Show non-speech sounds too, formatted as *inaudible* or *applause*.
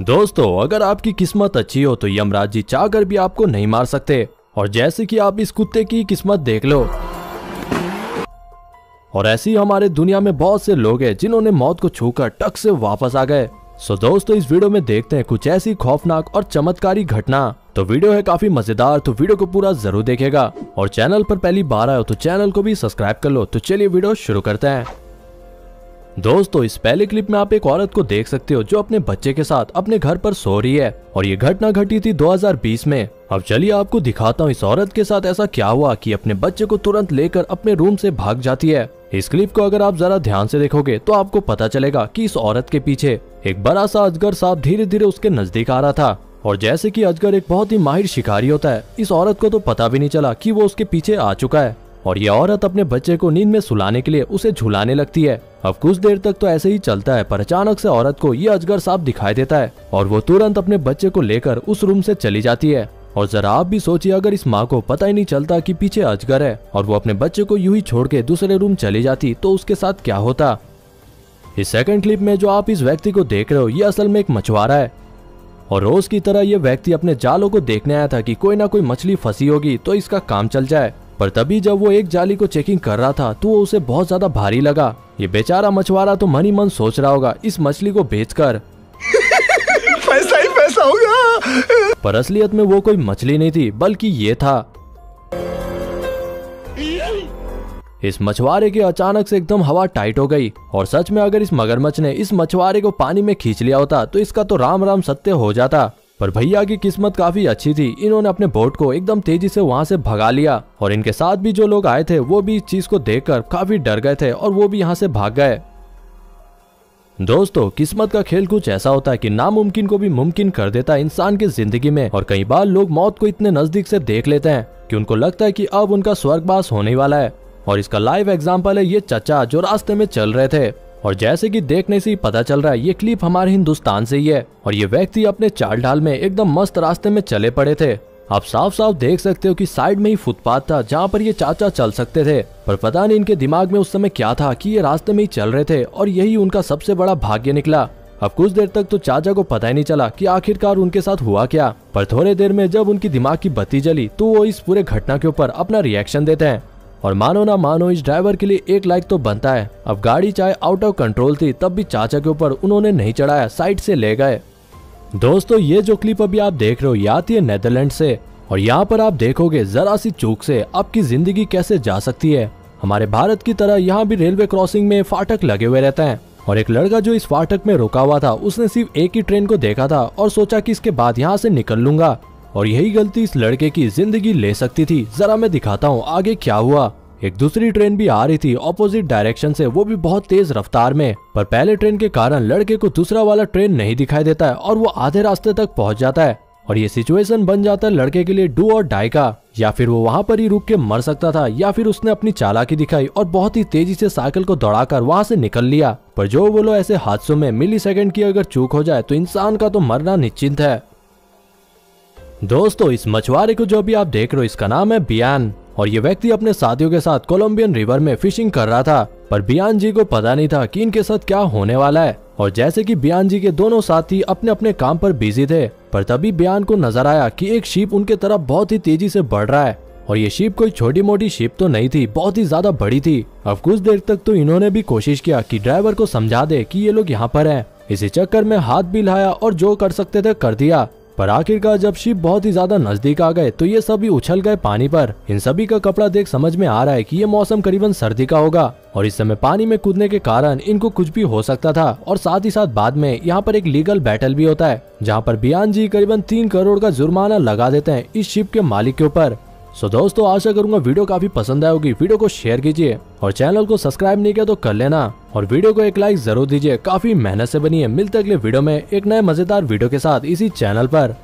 दोस्तों, अगर आपकी किस्मत अच्छी हो तो यमराज जी चाहकर भी आपको नहीं मार सकते। और जैसे कि आप इस कुत्ते की किस्मत देख लो। और ऐसे ही हमारे दुनिया में बहुत से लोग हैं जिन्होंने मौत को छूकर टक से वापस आ गए। सो दोस्तों, इस वीडियो में देखते हैं कुछ ऐसी खौफनाक और चमत्कारी घटना। तो वीडियो है काफ़ी मज़ेदार तो वीडियो को पूरा ज़रूर देखेगा और चैनल पर पहली बार हो तो चैनल को भी सब्सक्राइब कर लो। तो चलिए वीडियो शुरू करते हैं। दोस्तों, इस पहले क्लिप में आप एक औरत को देख सकते हो जो अपने बच्चे के साथ अपने घर पर सो रही है और ये घटना घटी थी 2020 में। अब चलिए आपको दिखाता हूँ इस औरत के साथ ऐसा क्या हुआ कि अपने बच्चे को तुरंत लेकर अपने रूम से भाग जाती है। इस क्लिप को अगर आप जरा ध्यान से देखोगे तो आपको पता चलेगा कि इस औरत के पीछे एक बड़ा सा अजगर सांप धीरे धीरे उसके नज़दीक आ रहा था। और जैसे कि अजगर एक बहुत ही माहिर शिकारी होता है, इस औरत को तो पता भी नहीं चला कि वो उसके पीछे आ चुका है। और ये औरत अपने बच्चे को नींद में सुलाने के लिए उसे झुलाने लगती है। अब कुछ देर तक तो ऐसे ही चलता है, पर अचानक से औरत को ये अजगर सांप दिखाई देता है और वो तुरंत अपने बच्चे को लेकर उस रूम से चली जाती है। और जरा आप भी सोचिए, अगर इस माँ को पता ही नहीं चलता कि पीछे अजगर है और वो अपने बच्चे को यूँ ही छोड़ के दूसरे रूम चली जाती तो उसके साथ क्या होता? इस सेकंड क्लिप में जो आप इस व्यक्ति को देख रहे हो, ये असल में एक मछुआरा है। और रोज की तरह ये व्यक्ति अपने जालों को देखने आया था कि कोई ना कोई मछली फंसी होगी तो इसका काम चल जाए। पर तभी जब वो एक जाली को चेकिंग कर रहा था तो वो उसे बहुत ज़्यादा भारी लगा। ये बेचारा मछुआरा तो मन ही मन सोच रहा होगा इस मछली को बेचकर। *laughs* पैसा ही पैसा होगा पर असलियत में वो कोई मछली नहीं थी बल्कि ये था। इस मछुआरे के अचानक से एकदम हवा टाइट हो गई और सच में अगर इस मगरमच्छ ने इस मछुआरे को पानी में खींच लिया होता तो इसका तो राम राम सत्य हो जाता। पर भैया की किस्मत काफ़ी अच्छी थी। इन्होंने अपने बोट को एकदम तेज़ी से वहाँ से भगा लिया और इनके साथ भी जो लोग आए थे, वो भी इस चीज़ को देखकर काफ़ी डर गए थे और वो भी यहाँ से भाग गए। दोस्तों, किस्मत का खेल कुछ ऐसा होता है कि नामुमकिन को भी मुमकिन कर देता है इंसान की ज़िंदगी में और कई बार लोग मौत को इतने नज़दीक से देख लेते हैं कि उनको लगता है कि अब उनका स्वर्गवास होने वाला है। और इसका लाइव एग्ज़ाम्पल है ये चचा जो रास्ते में चल रहे थे। और जैसे कि देखने से ही पता चल रहा है, ये क्लिप हमारे हिंदुस्तान से ही है। और ये व्यक्ति अपने चाल ढाल में एकदम मस्त रास्ते में चले पड़े थे। आप साफ़ साफ़ देख सकते हो कि साइड में ही फुटपाथ था, जहाँ पर ये चाचा चल सकते थे। पर पता नहीं इनके दिमाग में उस समय क्या था कि ये रास्ते में ही चल रहे थे और यही उनका सबसे बड़ा भाग्य निकला। अब कुछ देर तक तो चाचा को पता ही नहीं चला कि आखिरकार उनके साथ हुआ क्या। पर थोड़े देर में जब उनकी दिमाग की बत्ती जली तो वो इस पूरे घटना के ऊपर अपना रिएक्शन देते हैं। और मानो ना मानो, इस ड्राइवर के लिए एक लाइक तो बनता है। अब गाड़ी चाहे आउट ऑफ़ कंट्रोल थी, तब भी चाचा के ऊपर उन्होंने नहीं चढ़ाया साइड से ले गए। दोस्तों, ये जो क्लिप अभी आप देख रहे हो ये आती है नेदरलैंड से? और यहाँ पर आप देखोगे जरा सी चूक से, आपकी ज़िंदगी कैसे जा सकती है? हमारे भारत की तरह यहाँ भी रेलवे क्रॉसिंग में फाटक लगे हुए रहते हैं। और एक लड़का जो इस फाटक में रुका हुआ था, उसने सिर्फ़ एक ही ट्रेन को देखा था और सोचा कि इसके बाद यहाँ से निकल लूँगा। और यही गलती इस लड़के की ज़िंदगी ले सकती थी। जरा मैं दिखाता हूँ आगे क्या हुआ। एक दूसरी ट्रेन भी आ रही थी ऑपोजिट डायरेक्शन से, वो भी बहुत तेज रफ्तार में। पर पहले ट्रेन के कारण लड़के को दूसरा वाला ट्रेन नहीं दिखाई देता है और वो आधे रास्ते तक पहुँच जाता है। और ये सिचुएशन बन जाता है लड़के के लिए डू और डाई का। या फिर वो वहाँ पर ही रुक के मर सकता था, या फिर उसने अपनी चालाकी दिखाई और बहुत ही तेज़ी से साइकिल को दौड़ाकर वहाँ से निकल लिया। पर जो बोलो ऐसे हादसों में मिली सेकेंड की अगर चूक हो जाए तो इंसान का तो मरना निश्चिंत है। दोस्तों, इस मछुआरे को जो भी आप देख रहे हो, इसका नाम है बियान। और ये व्यक्ति अपने साथियों के साथ कोलंबियन रिवर में फिशिंग कर रहा था, पर बियान जी को पता नहीं था कि इनके साथ क्या होने वाला है। और जैसे कि बियान जी के दोनों साथी अपने अपने काम पर बिज़ी थे, पर तभी बयान को नज़र आया कि एक शिप उनके तरफ़ बहुत ही तेज़ी से बढ़ रहा है। और ये शिप कोई छोटी मोटी शिप तो नहीं थी, बहुत ही ज़्यादा बड़ी थी। अब कुछ देर तक तो इन्होंने भी कोशिश किया कि ड्राइवर को समझा दे कि ये लोग यहाँ पर हैं। इसी चक्कर में हाथ भी लाया और जो कर सकते थे कर दिया। पर आखिरकार जब शिप बहुत ही ज़्यादा नज़दीक आ गए तो ये सभी उछल गए पानी पर। इन सभी का कपड़ा देख समझ में आ रहा है कि ये मौसम करीबन सर्दी का होगा, और इस समय पानी में कूदने के कारण इनको कुछ भी हो सकता था। और साथ ही साथ बाद में यहाँ पर एक लीगल बैटल भी होता है, जहाँ पर बियान जी करीबन तीन करोड़ का जुर्माना लगा देते हैं इस शिप के मालिक के ऊपर। सो दोस्तों आशा करूँगा वीडियो काफ़ी पसंद आए होगी वीडियो को शेयर कीजिए और चैनल को सब्सक्राइब नहीं किया तो कर लेना। और वीडियो को एक लाइक ज़रूर दीजिए। काफ़ी मेहनत से बनी है। मिलते अगले वीडियो में एक नए मज़ेदार वीडियो के साथ इसी चैनल पर।